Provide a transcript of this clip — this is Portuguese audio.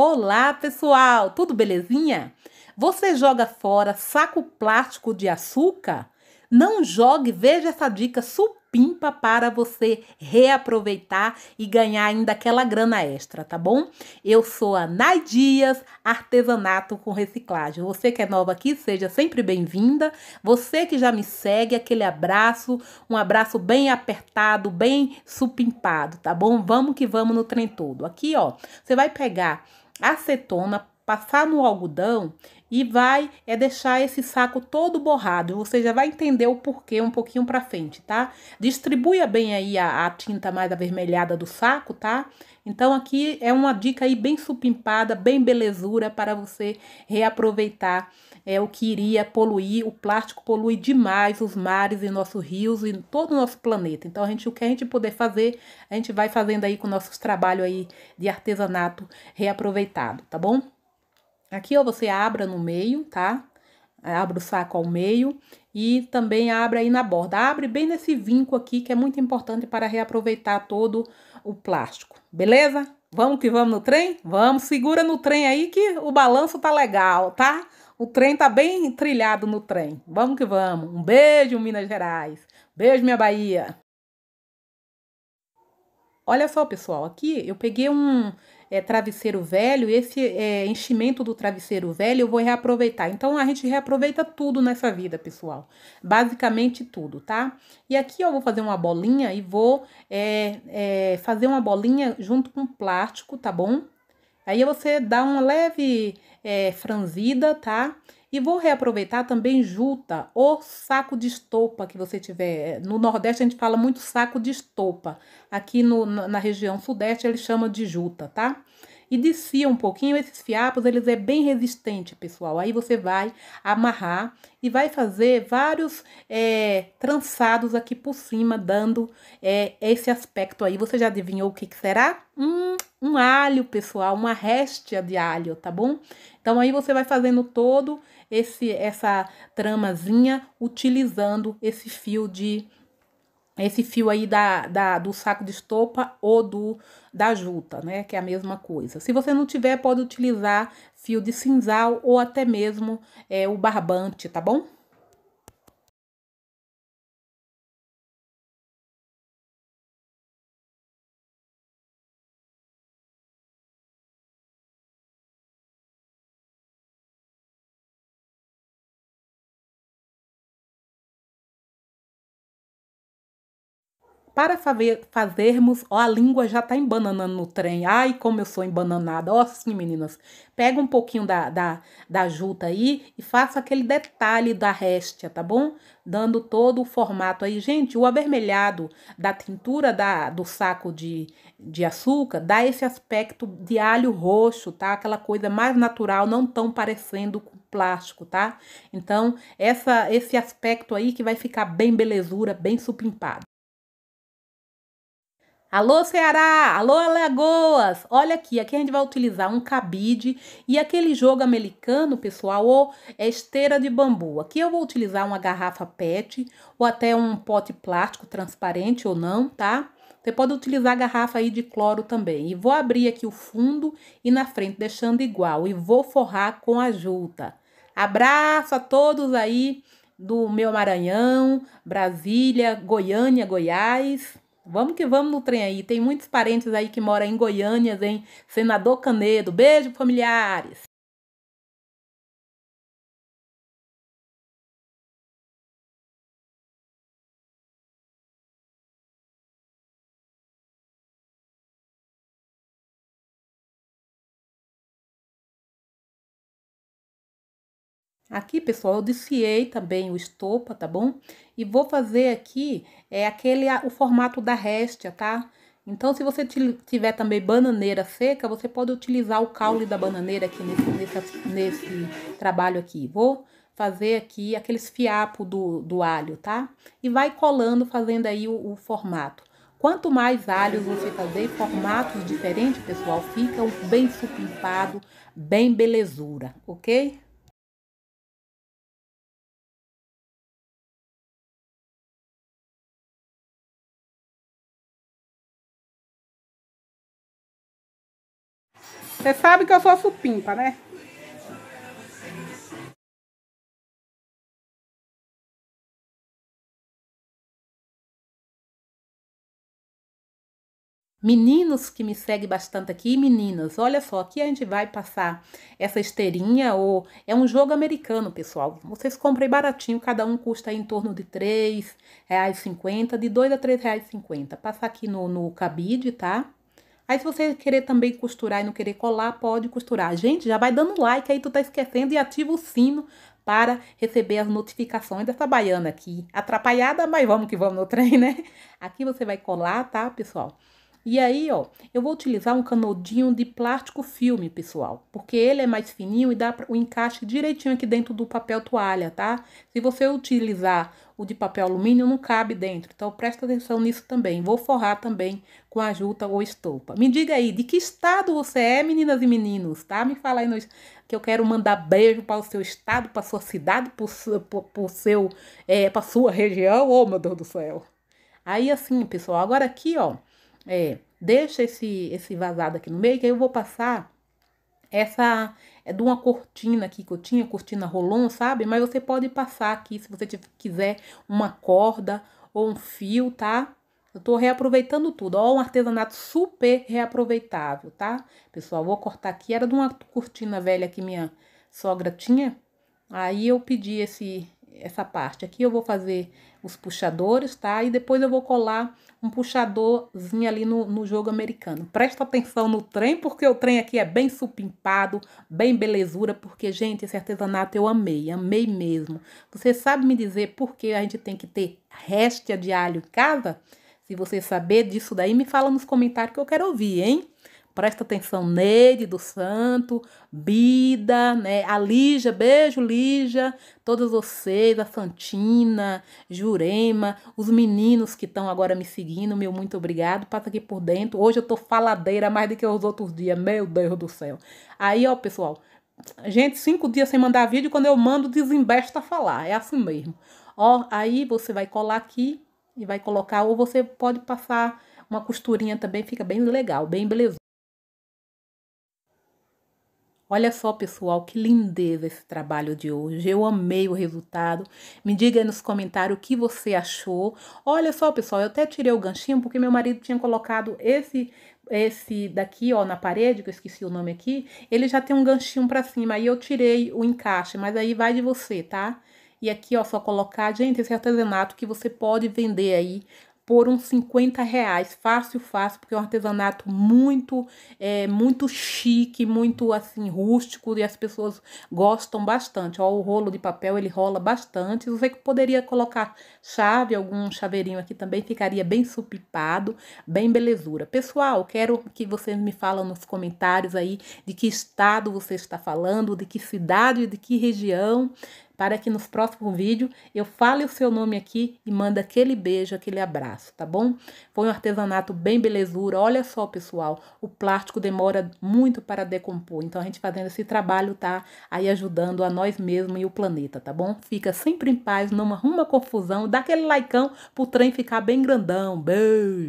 Olá, pessoal! Tudo belezinha? Você joga fora saco plástico de açúcar? Não jogue, veja essa dica supimpa para você reaproveitar e ganhar ainda aquela grana extra, tá bom? Eu sou a Nai Dias, artesanato com reciclagem. Você que é nova aqui, seja sempre bem-vinda. Você que já me segue, aquele abraço, um abraço bem apertado, bem supimpado, tá bom? Vamos que vamos no trem todo. Aqui, ó, você vai pegar acetona, passar no algodão e vai é deixar esse saco todo borrado. Você já vai entender o porquê um pouquinho para frente, tá? Distribua bem aí a, a, tinta mais avermelhada do saco, tá? Então aqui é uma dica aí bem supimpada, bem belezura para você reaproveitar é o que iria poluir. O plástico polui demais os mares e nossos rios e todo o nosso planeta. Então a gente o que a gente puder fazer, a gente vai fazendo aí com nossos trabalhos aí de artesanato reaproveitado, tá bom? Aqui, ó, você abra no meio, tá? Abre o saco ao meio e também abre aí na borda. Abre bem nesse vinco aqui, que é muito importante para reaproveitar todo o plástico. Beleza? Vamos que vamos no trem? Vamos, segura no trem aí que o balanço tá legal, tá? O trem tá bem trilhado no trem. Vamos que vamos. Um beijo, Minas Gerais. Beijo, minha Bahia. Olha só, pessoal, aqui eu peguei um é, travesseiro velho, esse é, enchimento do travesseiro velho eu vou reaproveitar. Então, a gente reaproveita tudo nessa vida, pessoal. Basicamente tudo, tá? E aqui eu vou fazer uma bolinha e vou é, é, fazer uma bolinha junto com plástico, tá bom? Aí você dá uma leve é, franzida, tá? E vou reaproveitar também juta ou saco de estopa que você tiver. No Nordeste a gente fala muito saco de estopa. Aqui no, na região Sudeste eles chamam de juta, tá? E descia um pouquinho. Esses fiapos, eles é bem resistente, pessoal. Aí você vai amarrar e vai fazer vários é, trançados aqui por cima, dando é, esse aspecto aí. Você já adivinhou o que, que será? Hum, um alho, pessoal, uma réstia de alho, tá bom? Então aí você vai fazendo todo esse essa tramazinha utilizando esse fio de esse fio aí da, da, do saco de estopa ou do da juta, né? Que é a mesma coisa. Se você não tiver, pode utilizar fio de cinzal ou até mesmo é, o barbante, tá bom? Para fazermos, ó, a língua já tá embananando no trem. Ai, como eu sou embananada. Ó, sim, meninas. Pega um pouquinho da, da, da juta aí e faça aquele detalhe da réstia, tá bom? Dando todo o formato aí. Gente, o avermelhado da tintura da, do saco de, de açúcar dá esse aspecto de alho roxo, tá? Aquela coisa mais natural, não tão parecendo com plástico, tá? Então, essa, esse aspecto aí que vai ficar bem belezura, bem supimpado. Alô Ceará, alô Alagoas, olha aqui, aqui a gente vai utilizar um cabide e aquele jogo americano, pessoal, ou é esteira de bambu. Aqui eu vou utilizar uma garrafa PET ou até um pote plástico transparente ou não, tá? Você pode utilizar a garrafa aí de cloro também. E vou abrir aqui o fundo e na frente, deixando igual. E vou forrar com a juta. Abraço a todos aí do meu Maranhão, Brasília, Goiânia, Goiás. Vamos que vamos no trem aí. Tem muitos parentes aí que moram em Goiânia, em Senador Canedo. Beijo, familiares. Aqui, pessoal, eu desfiei também o estopa, tá bom? E vou fazer aqui é aquele o formato da réstia, tá? Então, se você tiver também bananeira seca, você pode utilizar o caule da bananeira aqui nesse, nesse, nesse trabalho aqui. Vou fazer aqui aqueles fiapos do, do alho, tá? E vai colando, fazendo aí o, o formato. Quanto mais alhos você fazer, formatos diferentes, pessoal, fica bem supimpado, bem belezura, ok? Você sabe que eu sou supimpa, né? Meninos que me seguem bastante aqui, meninas, olha só, aqui a gente vai passar essa esteirinha, ou é um jogo americano, pessoal. Vocês comprem baratinho, cada um custa em torno de R$ 3,50, de R$ 2 a R$ 3,50. Passar aqui no, no cabide, tá? Aí se você querer também costurar e não querer colar, pode costurar. Gente, já vai dando like aí, tu tá esquecendo, e ativa o sino para receber as notificações dessa baiana aqui. Atrapalhada, mas vamos que vamos no trem, né? Aqui você vai colar, tá, pessoal? E aí, ó, eu vou utilizar um canudinho de plástico filme, pessoal, porque ele é mais fininho e dá o encaixe direitinho aqui dentro do papel toalha, tá? Se você utilizar o de papel alumínio, não cabe dentro, então presta atenção nisso também. Vou forrar também com a juta ou estopa. Me diga aí, de que estado você é, meninas e meninos, tá? Me fala aí no, que eu quero mandar beijo para o seu estado, para sua cidade, para o seu, é, para sua região, oh meu Deus do céu. Aí assim, pessoal, agora aqui, ó, é, deixa esse, esse vazado aqui no meio, que aí eu vou passar essa é de uma cortina aqui que eu tinha, cortina rolon, sabe? Mas você pode passar aqui, se você quiser, uma corda ou um fio, tá? Eu tô reaproveitando tudo. Ó, um artesanato super reaproveitável, tá? Pessoal, vou cortar aqui. Era de uma cortina velha que minha sogra tinha. Aí eu pedi esse, essa parte. Aqui eu vou fazer os puxadores, tá? E depois eu vou colar um puxadorzinho ali no, no jogo americano. Presta atenção no trem, porque o trem aqui é bem supimpado, bem belezura, porque, gente, esse artesanato eu amei, amei mesmo. Você sabe me dizer por que a gente tem que ter réstia de alho em casa? Se você saber disso daí, me fala nos comentários que eu quero ouvir, hein? Presta atenção Neide do Santo, Bida, né? A Lígia, beijo Lígia, todos vocês, a Santina, Jurema, os meninos que estão agora me seguindo, meu muito obrigado. Passa aqui por dentro. Hoje eu tô faladeira mais do que os outros dias, meu Deus do céu. Aí, ó, pessoal, gente, cinco dias sem mandar vídeo, quando eu mando, desembesta falar. É assim mesmo. Ó, aí você vai colar aqui e vai colocar, ou você pode passar uma costurinha também, fica bem legal, bem beleza. Olha só, pessoal, que lindeza esse trabalho de hoje. Eu amei o resultado. Me diga aí nos comentários o que você achou. Olha só, pessoal, eu até tirei o ganchinho porque meu marido tinha colocado esse esse daqui, ó, na parede, que eu esqueci o nome aqui, ele já tem um ganchinho pra cima. Aí eu tirei o encaixe, mas aí vai de você, tá? E aqui, ó, só colocar, gente, esse artesanato que você pode vender aí por uns 50 reais, fácil, fácil, porque é um artesanato muito, é, muito chique, muito assim, rústico, e as pessoas gostam bastante. Ó, o rolo de papel, ele rola bastante. Você que poderia colocar chave, algum chaveirinho aqui também, ficaria bem supipado, bem belezura. Pessoal, quero que vocês me falem nos comentários aí de que estado você está falando, de que cidade, de que região, para que nos próximos vídeos eu fale o seu nome aqui e manda aquele beijo, aquele abraço, tá bom? Foi um artesanato bem belezura. Olha só, pessoal, o plástico demora muito para decompor. Então a gente fazendo esse trabalho tá aí ajudando a nós mesmos e o planeta, tá bom? Fica sempre em paz, não arruma confusão, dá aquele likeão pro trem ficar bem grandão. Beijo!